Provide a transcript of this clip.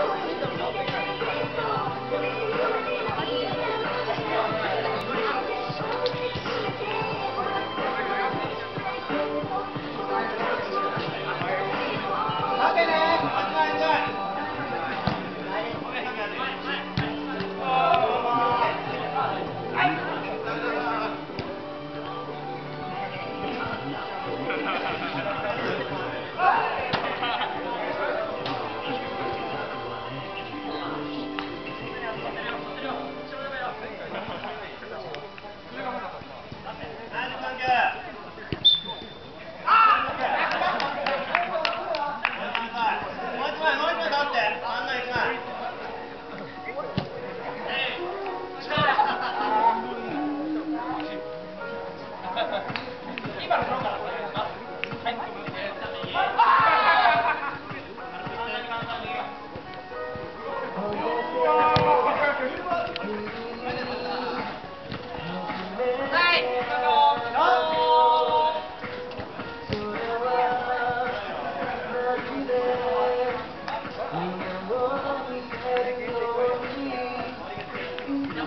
ハハハハやった!